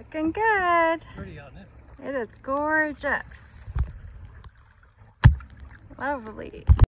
looking good. Pretty on it. It is gorgeous. Lovely.